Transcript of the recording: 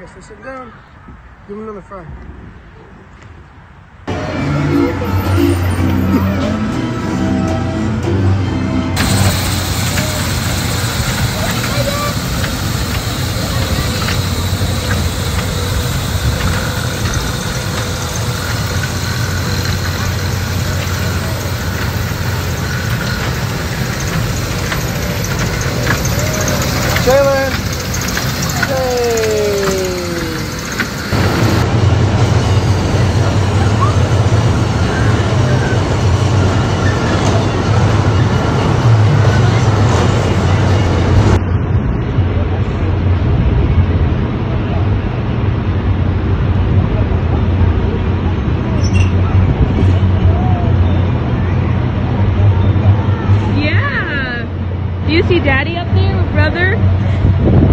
Guess we're sitting down. Give him another fry. Jalen! See daddy up there brother?